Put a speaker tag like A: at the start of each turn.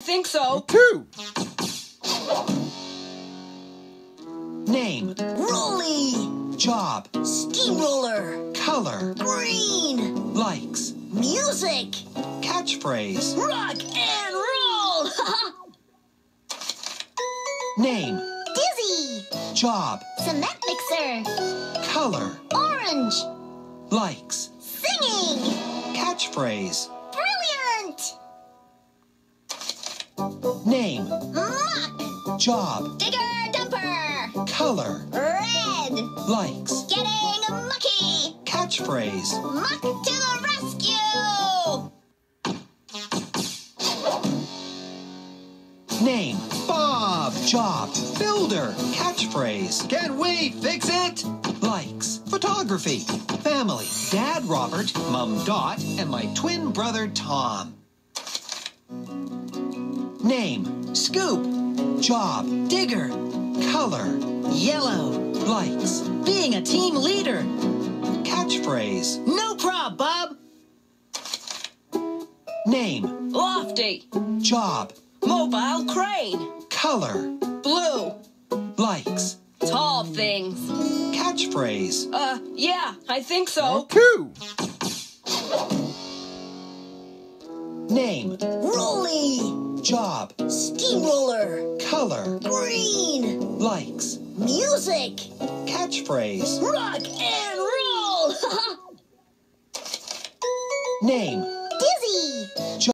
A: think so.
B: Two.
C: Name,
D: Roley,
C: job,
D: steamroller,
C: color,
D: green,
C: likes,
D: music,
C: catchphrase,
D: rock and roll.
C: name,
D: Dizzy,
C: job,
D: cement mixer,
C: color,
D: orange,
C: likes,
D: singing,
C: catchphrase, name,
D: muck,
C: job,
D: digger dumper,
C: color,
D: red,
C: likes,
D: getting mucky,
C: catchphrase,
D: muck to the rescue.
C: name, Bob, job, builder, catchphrase,
B: Can we fix it?
C: likes, photography, family, dad Robert, mum Dot, and my twin brother Tom. Name,
E: Scoop,
C: job,
E: digger,
C: color,
E: yellow,
C: likes,
E: being a team leader.
C: catchphrase,
E: No prob, Bob.
C: name,
A: Lofty.
C: job,
A: Mobile crane.
C: color,
A: Blue.
C: likes,
A: Tall things.
C: catchphrase,
A: Uh, yeah, I think so.
B: Two.
C: name,
D: Roley,
C: Job.
D: Steamroller.
C: Color.
D: Green.
C: Likes.
D: Music.
C: Catchphrase.
D: Rock and roll.
C: Name. Dizzy.